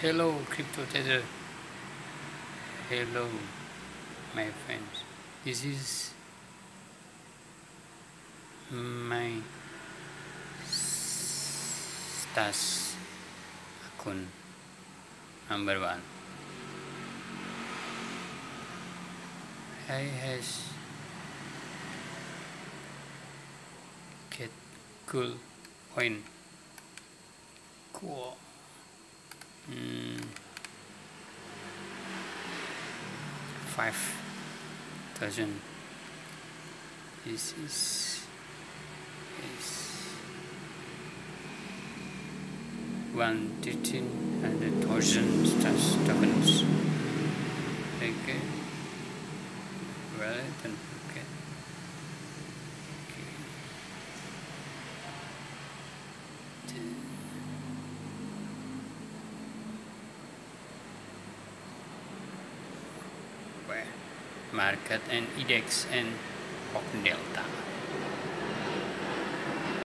Hello Crypto Tether. Hello my friends. This is my Stash akun number one. I has get cool coin. Cool. 5,000 this is is 113 and the thousand stars tokens. Okay. Well then okay. Okay. Then Market and index and Hawk Delta.